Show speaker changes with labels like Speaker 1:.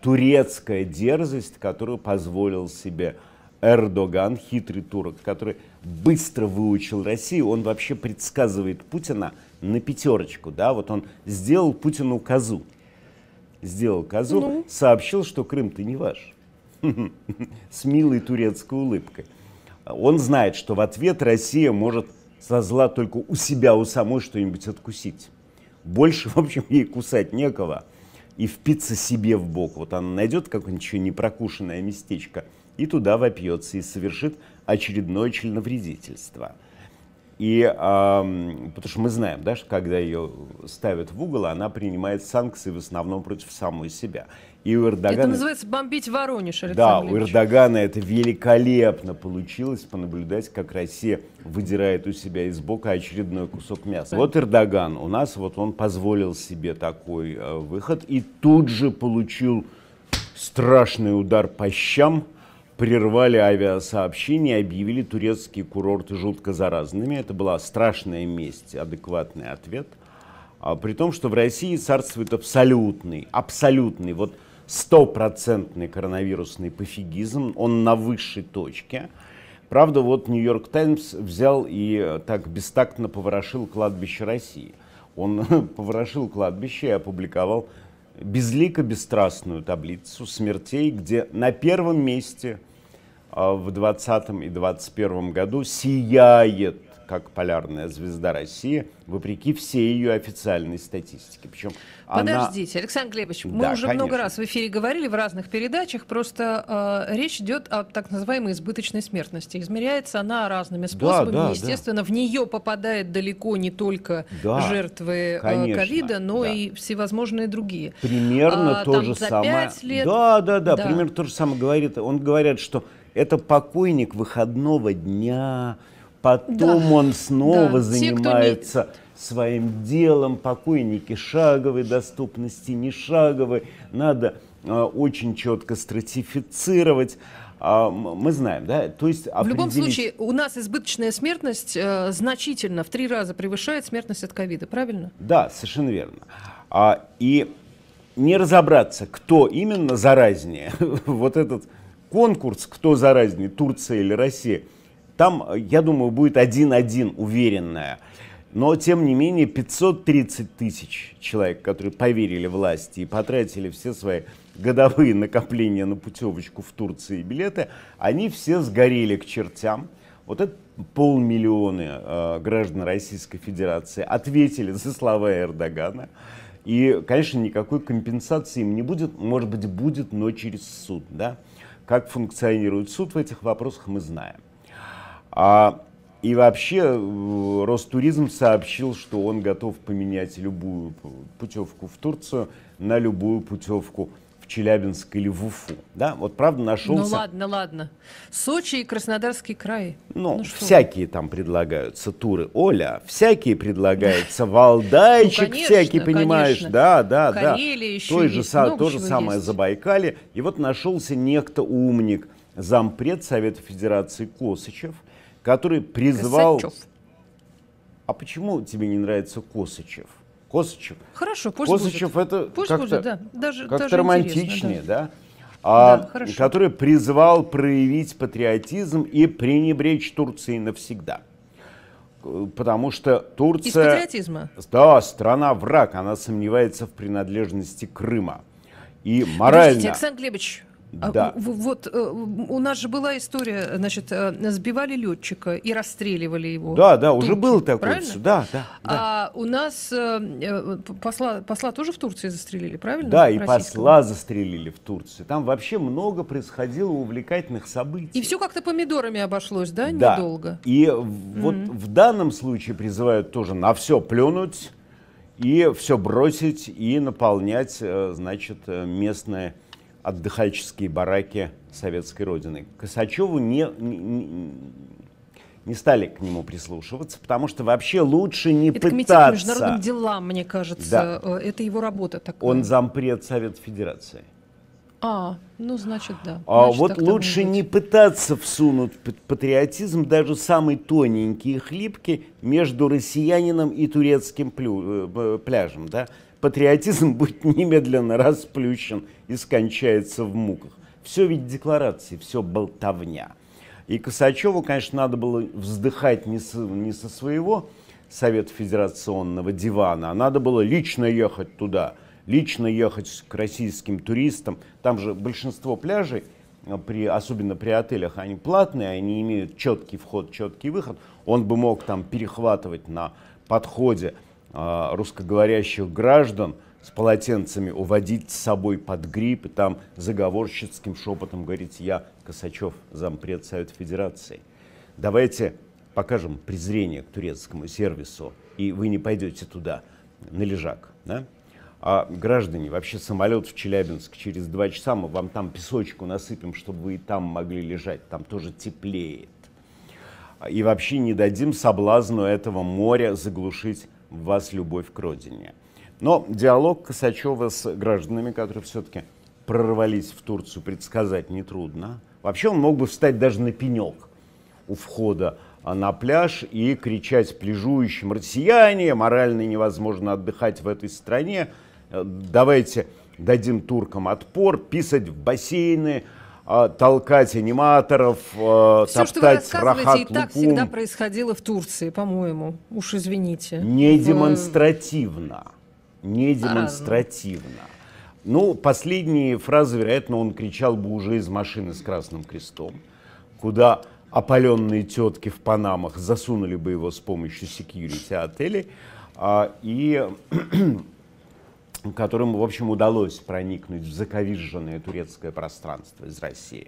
Speaker 1: турецкая дерзость, которую позволил себе Эрдоган, хитрый турок, который быстро выучил Россию, он вообще предсказывает Путина на пятерочку, да, вот он сделал Путину козу, сделал козу, ну. сообщил, что Крым-то не ваш, с милой турецкой улыбкой. Он знает, что в ответ Россия может со зла только у себя, у самой что-нибудь откусить. Больше, в общем, ей кусать некого и впиться себе в бок. Вот она найдет какое-нибудь еще непрокушенное местечко и туда вопьется и совершит очередное членовредительство. И, э, потому что мы знаем, да, что когда ее ставят в угол, она принимает санкции в основном против самой себя.
Speaker 2: И у Эрдогана... Это называется бомбить Воронеж, Александр
Speaker 1: Да, у Эрдогана это великолепно получилось, понаблюдать, как Россия выдирает у себя из бока очередной кусок мяса. Вот Эрдоган, у нас вот он позволил себе такой э, выход и тут же получил страшный удар по щам, прервали авиасообщение, объявили турецкие курорты жутко заразными. Это была страшная месть, адекватный ответ. А, при том, что в России царствует абсолютный, абсолютный, вот стопроцентный коронавирусный пофигизм, он на высшей точке. Правда, вот Нью-Йорк Таймс взял и так бестактно поворошил кладбище России. Он поворошил кладбище и опубликовал безлико бесстрастную таблицу смертей, где на первом месте в 2020 и 2021 году сияет как полярная звезда России, вопреки всей ее официальной статистике.
Speaker 2: Причем Подождите, она... Александр Глебович, мы да, уже конечно. много раз в эфире говорили в разных передачах, просто э, речь идет о так называемой избыточной смертности. Измеряется она разными способами. Да, да, Естественно, да. в нее попадает далеко не только да, жертвы э, ковида, но да. и всевозможные другие.
Speaker 1: Примерно а, то же самое. Лет... Да, да, да, да, примерно то же самое говорит. Он говорит, что это покойник выходного дня, потом да. он снова да. занимается Те, своим делом, покойники шаговой доступности, не шаговой, надо э, очень четко стратифицировать. А, мы знаем, да,
Speaker 2: то есть определить... В любом случае, у нас избыточная смертность э, значительно, в три раза превышает смертность от ковида, правильно?
Speaker 1: Да, совершенно верно. А, и не разобраться, кто именно заразнее, вот этот конкурс, кто заразнее, Турция или Россия, там, я думаю, будет один-один уверенная. Но, тем не менее, 530 тысяч человек, которые поверили власти и потратили все свои годовые накопления на путевочку в Турции и билеты, они все сгорели к чертям. Вот это полмиллиона э, граждан Российской Федерации ответили за слова Эрдогана. И, конечно, никакой компенсации им не будет. Может быть, будет, но через суд. Да? Как функционирует суд в этих вопросах, мы знаем. А, и вообще э, Ростуризм сообщил, что он готов поменять любую путевку в Турцию на любую путевку Челябинск или в Уфу. Да, вот правда нашелся...
Speaker 2: Ну ладно, ладно. Сочи и Краснодарский край.
Speaker 1: Ну, ну всякие там предлагаются туры. Оля, всякие предлагаются. Валдайчик ну, всякий, понимаешь? Да, да, да. Той же, то же самое Забайкалье. И вот нашелся некто умник, зампред Совета Федерации Косычев, который призвал... Косачев. А почему тебе не нравится Косычев? Косачев.
Speaker 2: Хорошо, пусть
Speaker 1: Косачев
Speaker 2: будет.
Speaker 1: это пусть как-то, будет, да. даже, как-то даже романтичнее, да? да? А, да, который призвал проявить патриотизм и пренебречь Турцией навсегда. Потому что Турция... Из
Speaker 2: патриотизма?
Speaker 1: Да, страна враг, она сомневается в принадлежности Крыма. И морально... Подождите,
Speaker 2: Александр Глебович, а, да. Вот э, у нас же была история, значит, э, сбивали летчика и расстреливали его.
Speaker 1: Да, да, уже был такой. Правильно? Да, да,
Speaker 2: да. А у нас э, посла, посла тоже в Турции застрелили, правильно?
Speaker 1: Да, и посла застрелили в Турции. Там вообще много происходило увлекательных событий.
Speaker 2: И все как-то помидорами обошлось, да, да. недолго?
Speaker 1: И mm-hmm. вот в данном случае призывают тоже на все плюнуть и все бросить и наполнять, значит, местное отдыхальческие бараки советской родины. Косачеву не, не, не стали к нему прислушиваться, потому что вообще лучше не это пытаться. Это комитет
Speaker 2: международным делам, мне кажется, да. Э, это его работа такая.
Speaker 1: Он зампред Совет Федерации.
Speaker 2: А, ну значит да.
Speaker 1: А
Speaker 2: значит,
Speaker 1: вот лучше не пытаться всунуть патриотизм, даже самый тоненький и хлипкий, между россиянином и турецким э, пляжем, да? патриотизм будет немедленно расплющен и скончается в муках. Все ведь декларации, все болтовня. И Косачеву, конечно, надо было вздыхать не, с, не со своего Совета Федерационного дивана, а надо было лично ехать туда, лично ехать к российским туристам. Там же большинство пляжей, при, особенно при отелях, они платные, они имеют четкий вход, четкий выход. Он бы мог там перехватывать на подходе э, русскоговорящих граждан – с полотенцами уводить с собой под грипп и там заговорщицким шепотом говорить «Я Косачев, зампред Совета Федерации». Давайте покажем презрение к турецкому сервису, и вы не пойдете туда на лежак. Да? А граждане, вообще самолет в Челябинск через два часа, мы вам там песочку насыпем, чтобы вы и там могли лежать, там тоже теплеет. И вообще не дадим соблазну этого моря заглушить в вас любовь к родине. Но диалог Косачева с гражданами, которые все-таки прорвались в Турцию, предсказать нетрудно. Вообще он мог бы встать даже на пенек у входа а, на пляж и кричать пляжующим «Россияне, морально невозможно отдыхать в этой стране, давайте дадим туркам отпор, писать в бассейны, а, толкать аниматоров,
Speaker 2: э, Все, топтать что вы рассказываете, и так всегда происходило в Турции, по-моему. Уж извините.
Speaker 1: Не демонстративно не демонстративно. Ну, последние фразы, вероятно, он кричал бы уже из машины с красным крестом, куда опаленные тетки в Панамах засунули бы его с помощью security отелей, а, и которым, в общем, удалось проникнуть в заковиженное турецкое пространство из России.